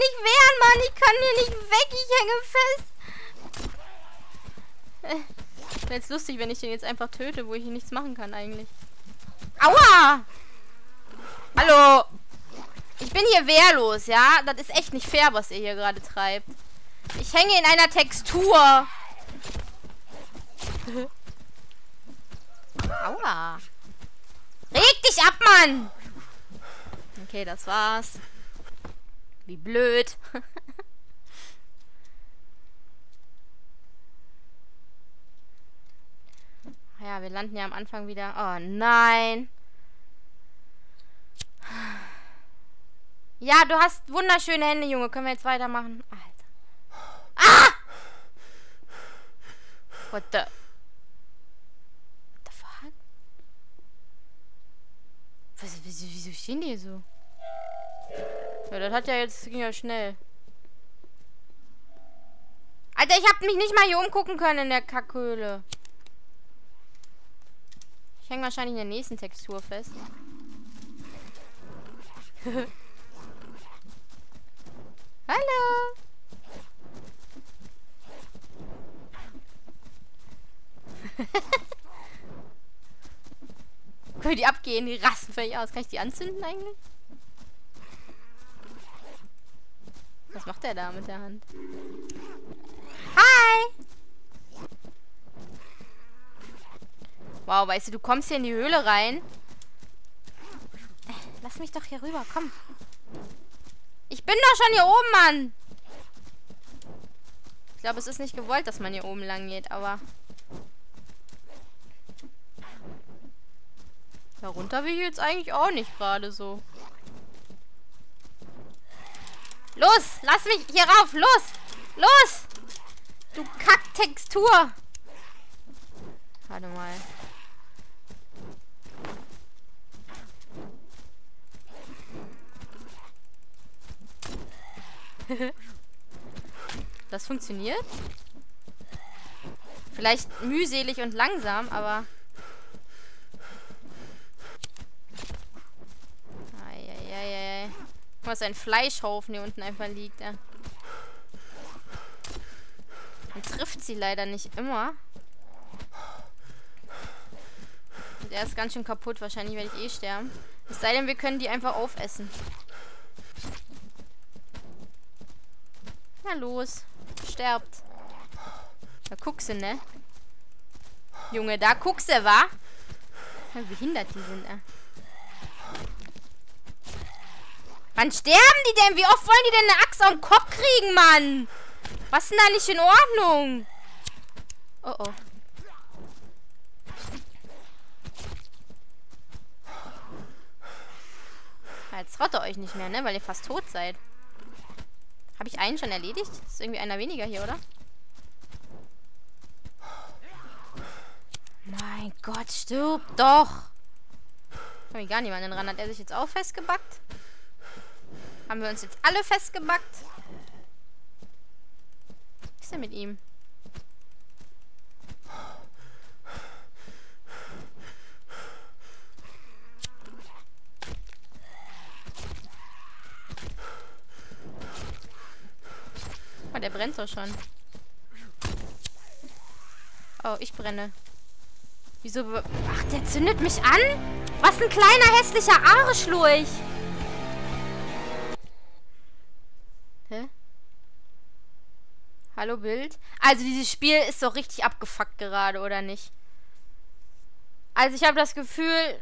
nicht wehren, Mann. Ich kann hier nicht weg. Ich hänge fest. Äh, Wäre jetzt lustig, wenn ich den jetzt einfach töte, wo ich hier nichts machen kann eigentlich. Aua! Hallo! Ich bin hier wehrlos, ja? Das ist echt nicht fair, was ihr hier gerade treibt. Ich hänge in einer Textur. Aua. Reg dich ab, Mann! Okay, das war's. Wie blöd. ja, wir landen ja am Anfang wieder. Oh nein. Ja, du hast wunderschöne Hände, Junge. Können wir jetzt weitermachen? Alter. Ah! What the... What the fuck? Wieso, stehen die so? Ja, das hat ja jetzt... ging ja schnell. Alter, ich hab mich nicht mal hier umgucken können in der Kackhöhle. Ich hänge wahrscheinlich in der nächsten Textur fest. Hallo. Wie die abgehen, die rasten völlig aus. Kann ich die anzünden eigentlich? Was macht der da mit der Hand? Hi! Wow, weißt du, du kommst hier in die Höhle rein. Lass mich doch hier rüber, komm. Ich bin doch schon hier oben, Mann. Ich glaube, es ist nicht gewollt, dass man hier oben lang geht, aber... Darunter will ich jetzt eigentlich auch nicht gerade so. Los, lass mich hier rauf. Los, los. Du Kacktextur. Warte mal. das funktioniert. Vielleicht mühselig und langsam, aber... Was ein Fleischhaufen hier unten einfach liegt, ja. Man trifft sie leider nicht immer. Der ist ganz schön kaputt. Wahrscheinlich werde ich eh sterben. Es sei denn, wir können die einfach aufessen. Na los. Sterbt. Da guckst du, ne? Junge, da guckst du, wa? Wie behindert die sind, äh. Wann sterben die denn? Wie oft wollen die denn eine Axt den Kopf kriegen, Mann? Was ist denn da nicht in Ordnung? Oh, oh. Jetzt ihr euch nicht mehr, ne? Weil ihr fast tot seid. Habe ich einen schon erledigt? Ist irgendwie einer weniger hier, oder? Mein Gott, stirb doch! Komm ich gar niemanden ran. Hat er sich jetzt auch festgebackt? Haben wir uns jetzt alle festgebackt? Was ist denn mit ihm? Oh, der brennt doch schon. Oh, ich brenne. Wieso? Ach, der zündet mich an? Was ein kleiner hässlicher Arschlurch. Hallo Bild? Also dieses Spiel ist doch richtig abgefuckt gerade, oder nicht? Also ich habe das Gefühl,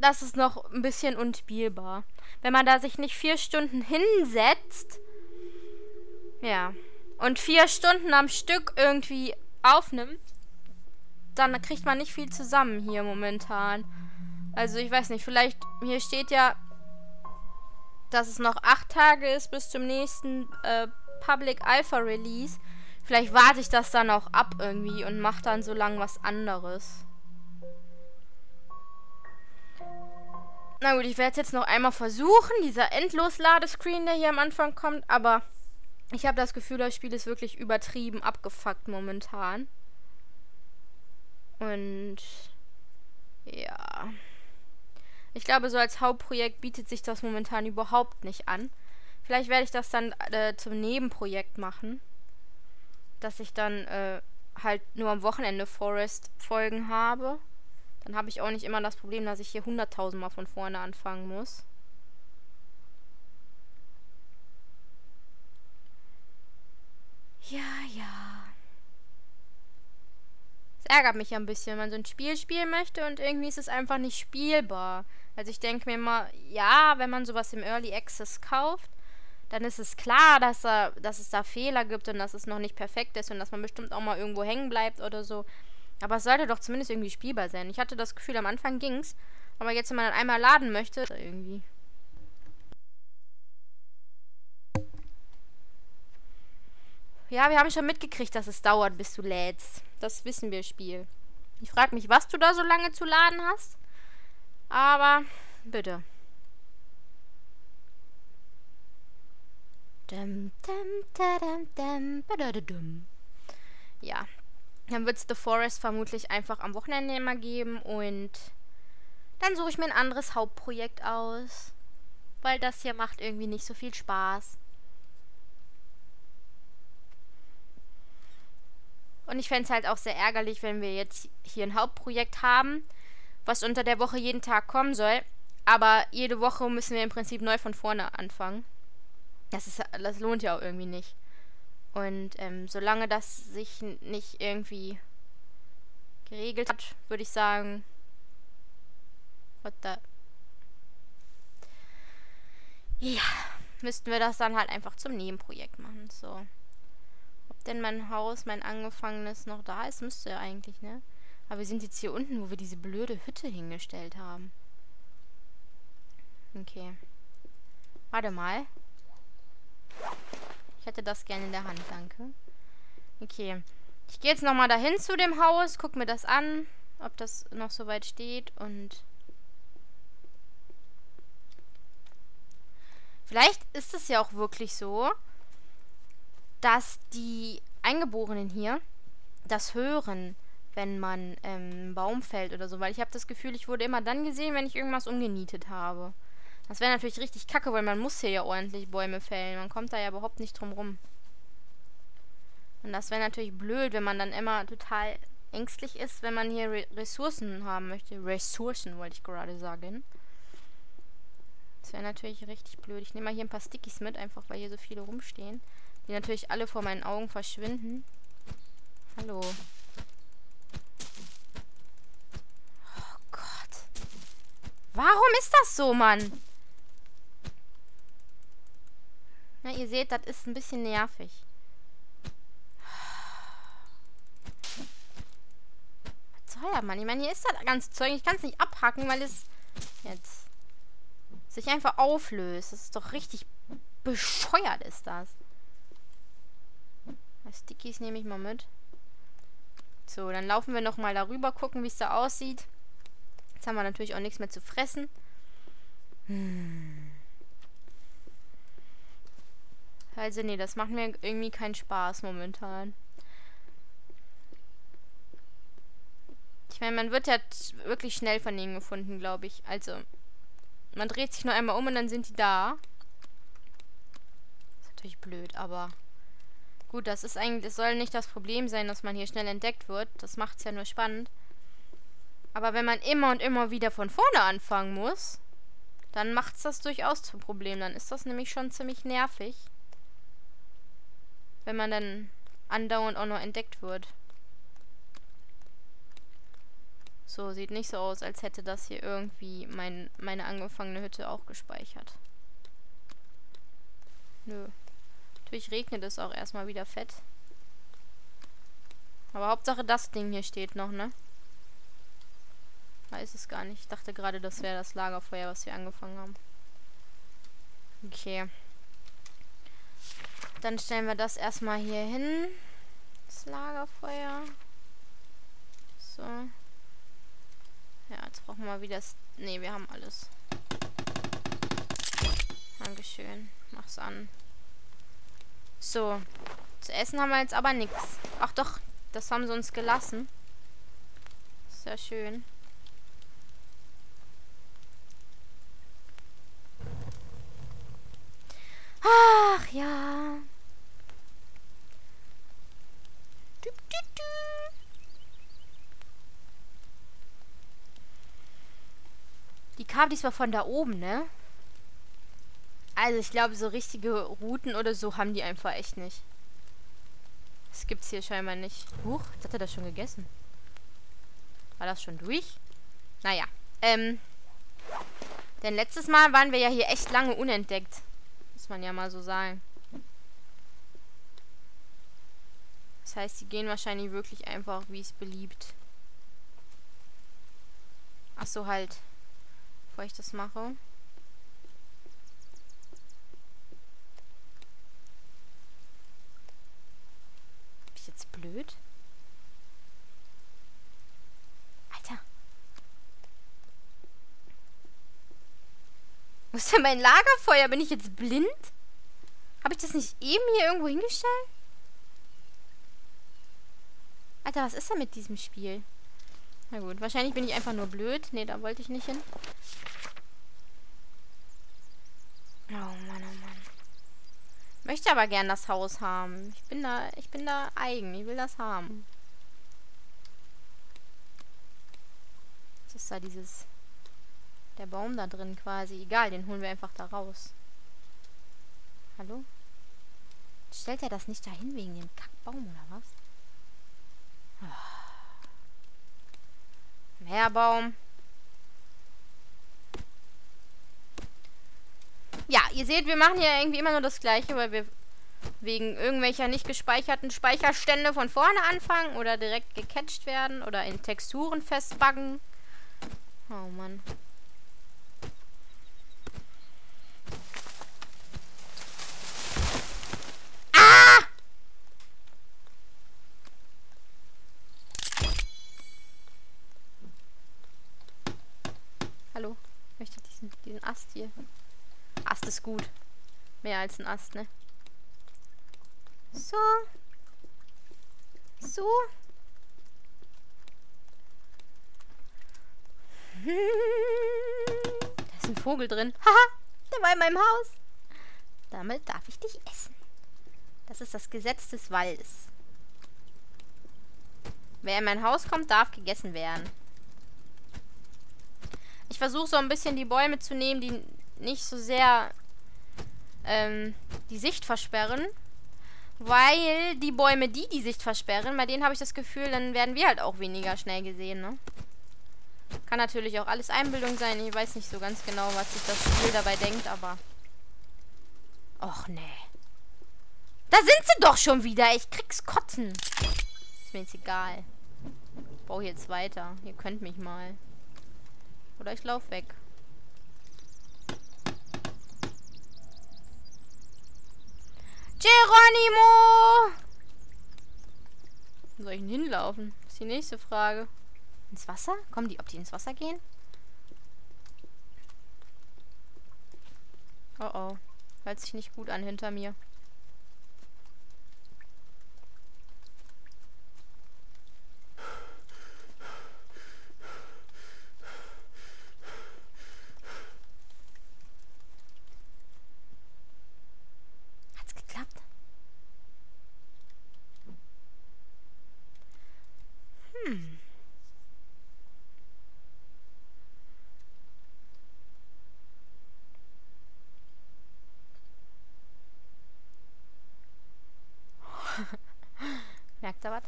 das ist noch ein bisschen unspielbar. Wenn man da sich nicht vier Stunden hinsetzt, ja, und vier Stunden am Stück irgendwie aufnimmt, dann kriegt man nicht viel zusammen hier momentan. Also ich weiß nicht, vielleicht, hier steht ja, dass es noch acht Tage ist bis zum nächsten äh, Public Alpha Release. Vielleicht warte ich das dann auch ab irgendwie und mache dann so lange was anderes. Na gut, ich werde es jetzt noch einmal versuchen, dieser Endlos-Ladescreen, der hier am Anfang kommt, aber ich habe das Gefühl, das Spiel ist wirklich übertrieben abgefuckt momentan. Und ja. Ich glaube, so als Hauptprojekt bietet sich das momentan überhaupt nicht an. Vielleicht werde ich das dann äh, zum Nebenprojekt machen. Dass ich dann äh, halt nur am Wochenende Forest-Folgen habe. Dann habe ich auch nicht immer das Problem, dass ich hier 100.000 Mal von vorne anfangen muss. Ja, ja. Es ärgert mich ein bisschen, wenn man so ein Spiel spielen möchte und irgendwie ist es einfach nicht spielbar. Also ich denke mir immer, ja, wenn man sowas im Early Access kauft, dann ist es klar, dass, er, dass es da Fehler gibt und dass es noch nicht perfekt ist und dass man bestimmt auch mal irgendwo hängen bleibt oder so. Aber es sollte doch zumindest irgendwie spielbar sein. Ich hatte das Gefühl, am Anfang ging's. Aber jetzt, wenn man dann einmal laden möchte, irgendwie. Ja, wir haben schon mitgekriegt, dass es dauert, bis du lädst. Das wissen wir, Spiel. Ich frage mich, was du da so lange zu laden hast. Aber, bitte. Ja. Dann wird es The Forest vermutlich einfach am Wochenende immer geben und dann suche ich mir ein anderes Hauptprojekt aus. Weil das hier macht irgendwie nicht so viel Spaß. Und ich fände es halt auch sehr ärgerlich, wenn wir jetzt hier ein Hauptprojekt haben, was unter der Woche jeden Tag kommen soll. Aber jede Woche müssen wir im Prinzip neu von vorne anfangen. Das, ist, das lohnt ja auch irgendwie nicht. Und ähm, solange das sich nicht irgendwie geregelt hat, würde ich sagen. What the? Ja, müssten wir das dann halt einfach zum Nebenprojekt machen. So denn mein Haus, mein angefangenes, noch da ist? Müsste ja eigentlich, ne? Aber wir sind jetzt hier unten, wo wir diese blöde Hütte hingestellt haben. Okay. Warte mal. Ich hätte das gerne in der Hand, danke. Okay. Ich gehe jetzt nochmal dahin zu dem Haus, guck mir das an, ob das noch so weit steht und... Vielleicht ist es ja auch wirklich so, dass die Eingeborenen hier das hören, wenn man ähm, einen Baum fällt oder so. Weil ich habe das Gefühl, ich wurde immer dann gesehen, wenn ich irgendwas umgenietet habe. Das wäre natürlich richtig kacke, weil man muss hier ja ordentlich Bäume fällen. Man kommt da ja überhaupt nicht drum rum. Und das wäre natürlich blöd, wenn man dann immer total ängstlich ist, wenn man hier Re Ressourcen haben möchte. Ressourcen wollte ich gerade sagen. Das wäre natürlich richtig blöd. Ich nehme mal hier ein paar Stickies mit, einfach weil hier so viele rumstehen. Die natürlich alle vor meinen Augen verschwinden. Hallo. Oh Gott. Warum ist das so, Mann? Ja, ihr seht, das ist ein bisschen nervig. Was soll das, Mann? Ich meine, hier ist das ganze Zeug. Ich kann es nicht abhacken, weil es jetzt sich einfach auflöst. Das ist doch richtig bescheuert, ist das. Stickies nehme ich mal mit. So, dann laufen wir nochmal darüber, gucken, wie es da aussieht. Jetzt haben wir natürlich auch nichts mehr zu fressen. Hm. Also, nee, das macht mir irgendwie keinen Spaß momentan. Ich meine, man wird ja wirklich schnell von denen gefunden, glaube ich. Also, man dreht sich nur einmal um und dann sind die da. Ist natürlich blöd, aber... Gut, das ist eigentlich, das soll nicht das Problem sein, dass man hier schnell entdeckt wird. Das macht es ja nur spannend. Aber wenn man immer und immer wieder von vorne anfangen muss, dann macht es das durchaus zum Problem. Dann ist das nämlich schon ziemlich nervig. Wenn man dann andauernd auch noch entdeckt wird. So, sieht nicht so aus, als hätte das hier irgendwie mein, meine angefangene Hütte auch gespeichert. Nö. Natürlich regnet es auch erstmal wieder fett. Aber Hauptsache das Ding hier steht noch, ne? Weiß es gar nicht. Ich dachte gerade, das wäre das Lagerfeuer, was wir angefangen haben. Okay. Dann stellen wir das erstmal hier hin. Das Lagerfeuer. So. Ja, jetzt brauchen wir wieder... Ne, wir haben alles. Dankeschön. Mach's an. So. Zu essen haben wir jetzt aber nichts. Ach doch, das haben sie uns gelassen. Sehr schön. Ach ja. Die kam diesmal von da oben, ne? Also ich glaube, so richtige Routen oder so haben die einfach echt nicht. Das gibt's hier scheinbar nicht. Huch, jetzt hat er das schon gegessen. War das schon durch? Naja. Ähm. Denn letztes Mal waren wir ja hier echt lange unentdeckt. Man ja mal so sagen. Das heißt, die gehen wahrscheinlich wirklich einfach, wie es beliebt. Ach so, halt. Bevor ich das mache. jetzt blöd? Alter. Wo ist denn mein Lagerfeuer? Bin ich jetzt blind? Habe ich das nicht eben hier irgendwo hingestellt? Alter, was ist denn mit diesem Spiel? Na gut, wahrscheinlich bin ich einfach nur blöd. Ne, da wollte ich nicht hin. Oh Mann, oh Mann. Möchte aber gern das Haus haben. Ich bin da, ich bin da eigen. Ich will das haben. Was ist da dieses... Der Baum da drin quasi. Egal, den holen wir einfach da raus. Hallo? Stellt er das nicht dahin wegen dem Kackbaum oder was? Oh. Baum. Ja, ihr seht, wir machen hier irgendwie immer nur das Gleiche, weil wir wegen irgendwelcher nicht gespeicherten Speicherstände von vorne anfangen oder direkt gecatcht werden oder in Texturen festbuggen. Oh Mann. Ah! Hallo, ich möchte diesen, diesen Ast hier. Ast ist gut. Mehr als ein Ast, ne? So. So. da ist ein Vogel drin. Haha, der war in meinem Haus. Damit darf ich dich essen. Das ist das Gesetz des Waldes. Wer in mein Haus kommt, darf gegessen werden. Ich versuche so ein bisschen die Bäume zu nehmen, die nicht so sehr ähm, die Sicht versperren. Weil die Bäume, die die Sicht versperren, bei denen habe ich das Gefühl, dann werden wir halt auch weniger schnell gesehen, ne? Kann natürlich auch alles Einbildung sein. Ich weiß nicht so ganz genau, was sich das Spiel dabei denkt, aber... Och, nee. Da sind sie doch schon wieder. Ich krieg's kotzen. Ist mir jetzt egal. Ich baue jetzt weiter. Ihr könnt mich mal. Oder ich lauf weg. Geronimo! Wo soll ich denn hinlaufen? Das ist die nächste Frage. Ins Wasser? Kommen die, ob die ins Wasser gehen? Oh oh. Hört sich nicht gut an hinter mir. Merkt ihr was?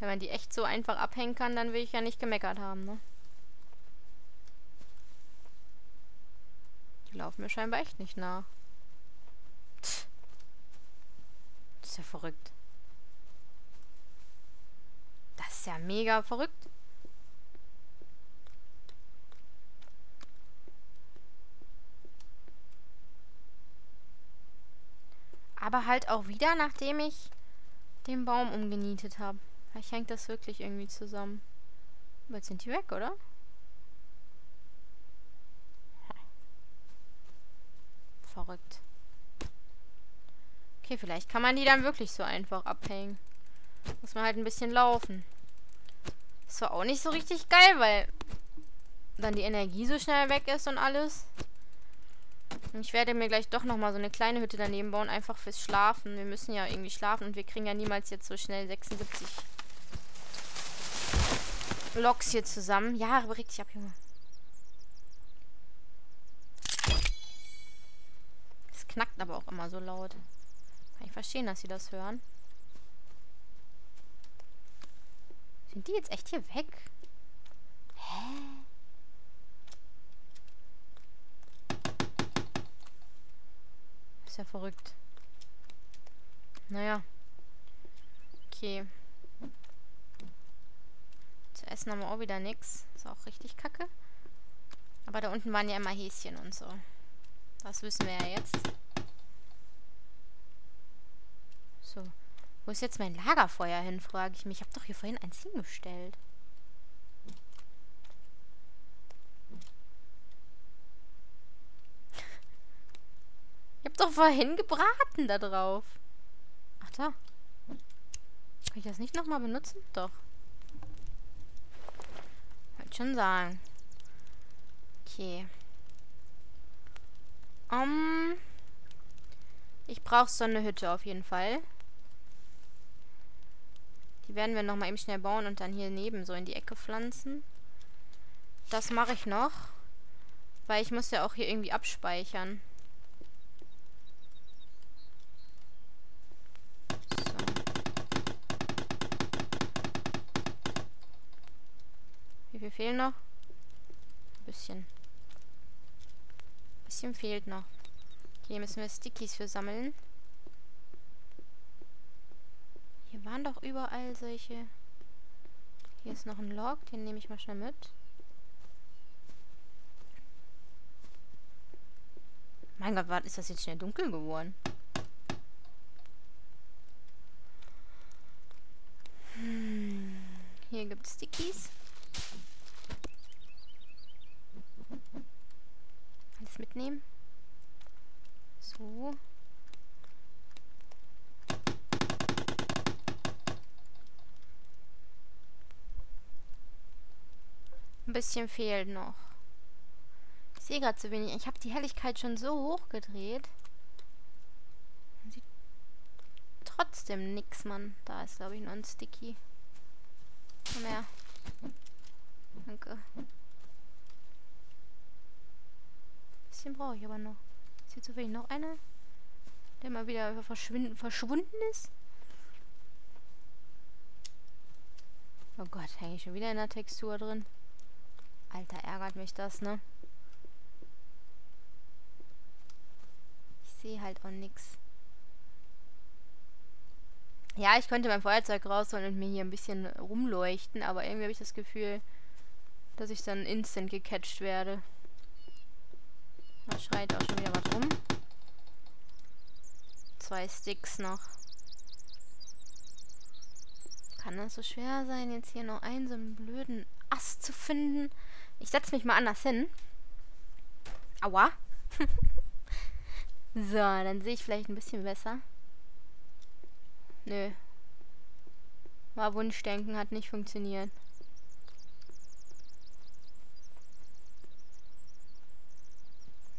Wenn man die echt so einfach abhängen kann, dann will ich ja nicht gemeckert haben, ne? Die laufen mir scheinbar echt nicht nach. Das ist ja verrückt. Das ist ja mega verrückt. Aber halt auch wieder, nachdem ich den Baum umgenietet habe. Vielleicht hängt das wirklich irgendwie zusammen. Aber jetzt sind die weg, oder? Verrückt. Okay, vielleicht kann man die dann wirklich so einfach abhängen. Muss man halt ein bisschen laufen. Das war auch nicht so richtig geil, weil dann die Energie so schnell weg ist und alles. Ich werde mir gleich doch nochmal so eine kleine Hütte daneben bauen, einfach fürs Schlafen. Wir müssen ja irgendwie schlafen und wir kriegen ja niemals jetzt so schnell 76 Loks hier zusammen. Ja, aber richtig ab, Junge. Es knackt aber auch immer so laut. Kann ich verstehen, dass sie das hören. Sind die jetzt echt hier weg? Hä? Ist ja verrückt. Naja. Okay. Essen haben wir auch wieder nichts. Ist auch richtig kacke. Aber da unten waren ja immer Häschen und so. Das wissen wir ja jetzt. So. Wo ist jetzt mein Lagerfeuer hin, frage ich mich. Ich habe doch hier vorhin eins hingestellt. Ich habe doch vorhin gebraten da drauf. Ach da. Kann ich das nicht nochmal benutzen? Doch. Wollte schon sagen. Okay. Um, ich brauche so eine Hütte auf jeden Fall. Die werden wir nochmal eben schnell bauen und dann hier neben so in die Ecke pflanzen. Das mache ich noch. Weil ich muss ja auch hier irgendwie abspeichern. Wie viel fehlen noch? Ein bisschen. Ein bisschen fehlt noch. Hier müssen wir Stickies für sammeln. Hier waren doch überall solche... Hier ist noch ein Log, den nehme ich mal schnell mit. Mein Gott, was ist das jetzt schnell dunkel geworden? Hm. Hier gibt es Stickies. Alles mitnehmen. So. Ein bisschen fehlt noch. Ich sehe gerade zu wenig. Ich habe die Helligkeit schon so hoch gedreht. Sieht trotzdem nix, Mann. Da ist, glaube ich, noch ein Sticky. Komm her. Danke. Bisschen brauche ich aber noch. Ist hier zufällig noch einer? Der mal wieder verschwinden, verschwunden ist? Oh Gott, hänge ich schon wieder in der Textur drin. Alter, ärgert mich das, ne? Ich sehe halt auch nichts. Ja, ich könnte mein Feuerzeug rausholen und mir hier ein bisschen rumleuchten, aber irgendwie habe ich das Gefühl, dass ich dann instant gecatcht werde. Da schreit auch schon wieder was rum. Zwei Sticks noch. Kann das so schwer sein, jetzt hier noch einen so einen blöden Ast zu finden? Ich setze mich mal anders hin. Aua. so, dann sehe ich vielleicht ein bisschen besser. Nö. War Wunschdenken, hat nicht funktioniert.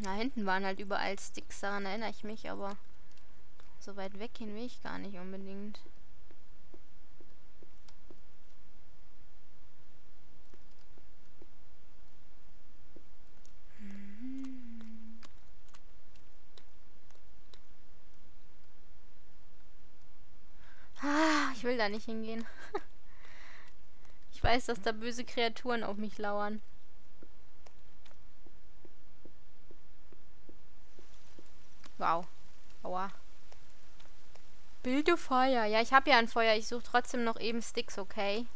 Na, hinten waren halt überall Sticks, daran erinnere ich mich, aber so weit weg hin will ich gar nicht unbedingt. Ich will da nicht hingehen. ich weiß, dass da böse Kreaturen auf mich lauern. Wow. Aua. Bilde Feuer. Ja, ich habe ja ein Feuer. Ich suche trotzdem noch eben Sticks, okay?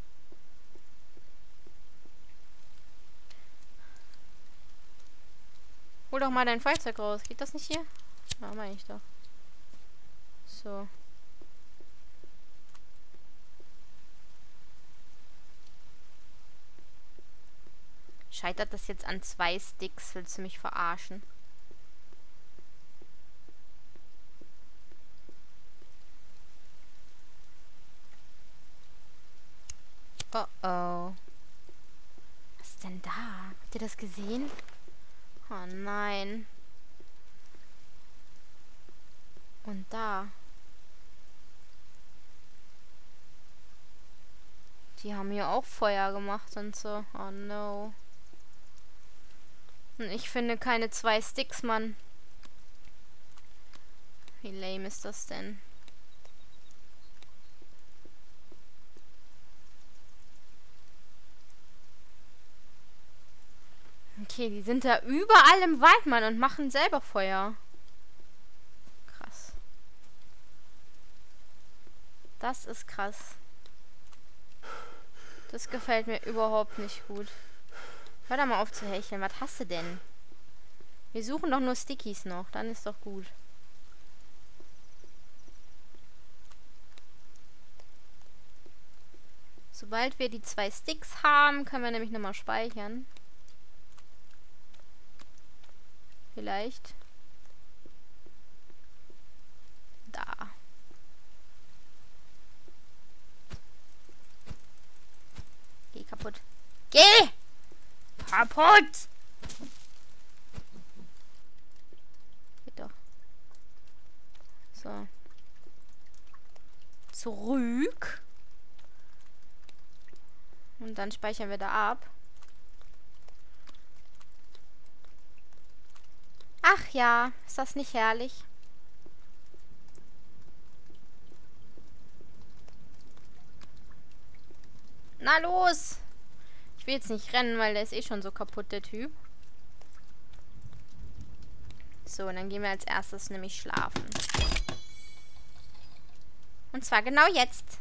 Hol doch mal dein Feuerzeug raus. Geht das nicht hier? Ja, meine ich doch. So. Scheitert das jetzt an zwei Sticks? Willst du mich verarschen? Oh oh. Was ist denn da? Habt ihr das gesehen? Oh nein. Und da. Die haben hier auch Feuer gemacht und so. Oh no. Und ich finde keine zwei Sticks, Mann. Wie lame ist das denn? Okay, die sind da überall im Wald, Mann, und machen selber Feuer. Krass. Das ist krass. Das gefällt mir überhaupt nicht gut. Hör doch mal auf zu hecheln. Was hast du denn? Wir suchen doch nur Stickies noch. Dann ist doch gut. Sobald wir die zwei Sticks haben, können wir nämlich nochmal speichern. Vielleicht. Da. Geh kaputt. Geh! Kaputt! Geht doch. So. Zurück. Und dann speichern wir da ab. Ach ja, ist das nicht herrlich? Na los! Ich will jetzt nicht rennen, weil der ist eh schon so kaputt, der Typ. So, und dann gehen wir als erstes nämlich schlafen. Und zwar genau jetzt.